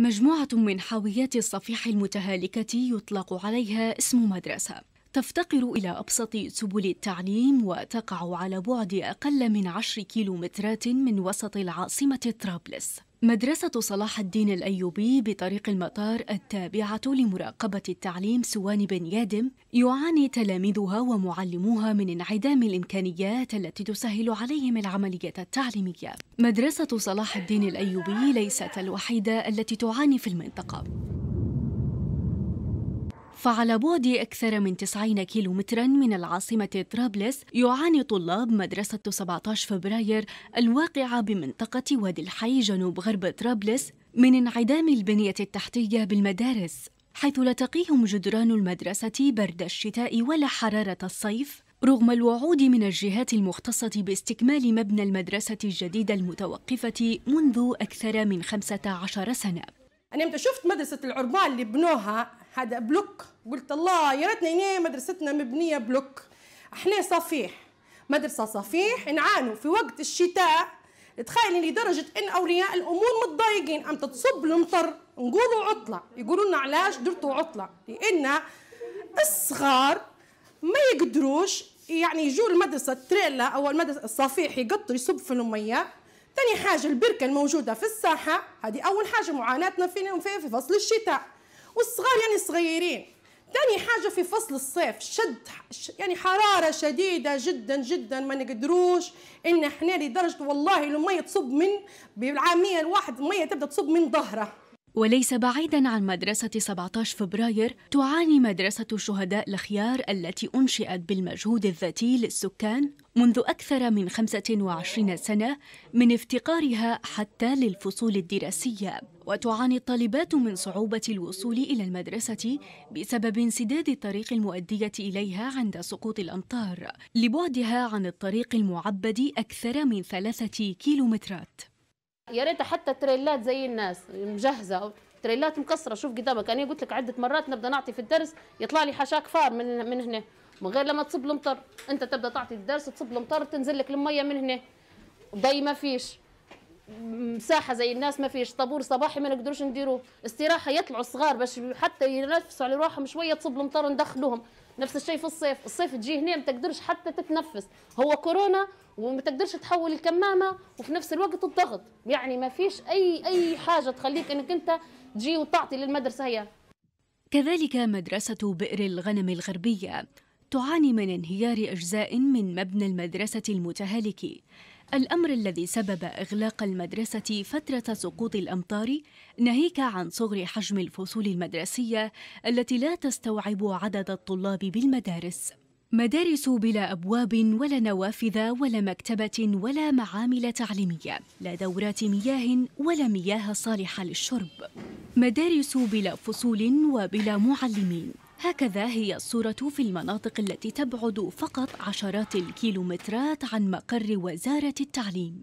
مجموعة من حاويات الصفيح المتهالكة يطلق عليها اسم مدرسة. تفتقر إلى أبسط سبل التعليم وتقع على بعد أقل من عشر كيلومترات من وسط العاصمة طرابلس. مدرسة صلاح الدين الأيوبي بطريق المطار التابعة لمراقبة التعليم سوان بن يادم يعاني تلاميذها ومعلموها من انعدام الإمكانيات التي تسهل عليهم العملية التعليمية. مدرسة صلاح الدين الأيوبي ليست الوحيدة التي تعاني في المنطقة. فعلى بعد أكثر من 90 كيلومترا من العاصمة طرابلس يعاني طلاب مدرسة 17 فبراير الواقعة بمنطقة وادي الحي جنوب غرب طرابلس من انعدام البنية التحتية بالمدارس حيث لا تقيهم جدران المدرسة برد الشتاء ولا حرارة الصيف رغم الوعود من الجهات المختصة باستكمال مبنى المدرسة الجديدة المتوقفة منذ أكثر من 15 سنة. أنا يوم شفت مدرسة العربان اللي بنوها هذا بلوك. قلت الله يا ريتنا مدرستنا مبنية بلوك. إحنا صفيح. مدرسة صفيح نعانوا في وقت الشتاء. تخيل لدرجة إن أولياء الأمور متضايقين. أم تصب المطر نقولوا عطلة. يقولوا لنا علاش درتوا عطلة؟ لأن الصغار ما يقدروش يعني يجوا المدرسة التريلا أو المدرسة الصفيح يقطر يصب في المية. ثاني حاجة البركة الموجودة في الساحة هذه أول حاجة معاناتنا فينا في فصل الشتاء. والصغار يعني صغيرين. ثاني حاجة في فصل الصيف شد يعني حرارة شديدة جدا جدا ما نقدروش إن إحنا لدرجة والله المية تصب من بالعامية الواحد المية تبدأ تصب من ظهره. وليس بعيدا عن مدرسة 17 فبراير تعاني مدرسة شهداء الخيار التي أنشئت بالمجهود الذاتي للسكان منذ أكثر من 25 سنة من افتقارها حتى للفصول الدراسية. وتعاني الطالبات من صعوبة الوصول إلى المدرسة بسبب انسداد الطريق المؤدية إليها عند سقوط الأمطار لبعدها عن الطريق المعبد أكثر من ثلاثة كيلومترات. يا ريت حتى تريلات زي الناس مجهزة. تريلات مكسرة. شوف قدامك. أنا قلت لك عدة مرات نبدأ نعطي في الدرس يطلع لي حشاك فار من من هنا. من غير لما تصب المطر أنت تبدأ تعطي الدرس تصب المطر تنزل لك المية من هنا. ضي ما فيش. مساحة زي الناس ما فيش. طابور صباحي ما نقدروش نديروه استراحة يطلعوا الصغار باش حتى ينفسوا على رواحهم شوية تصب المطر ندخلوهم نفس الشيء في الصيف. الصيف تجي هنا ما تقدرش حتى تتنفس. هو كورونا وما تقدرش تحول الكمامة وفي نفس الوقت الضغط. يعني ما فيش أي أي حاجة تخليك إنك أنت تجي وتعطي للمدرسة هي. كذلك مدرسة بئر الغنم الغربية تعاني من انهيار أجزاء من مبنى المدرسة المتهالك الأمر الذي سبب إغلاق المدرسة فترة سقوط الأمطار ناهيك عن صغر حجم الفصول المدرسية التي لا تستوعب عدد الطلاب بالمدارس. مدارس بلا أبواب ولا نوافذ ولا مكتبة ولا معامل تعليمية لا دورات مياه ولا مياه صالحة للشرب. مدارس بلا فصول وبلا معلمين. هكذا هي الصورة في المناطق التي تبعد فقط عشرات الكيلومترات عن مقر وزارة التعليم.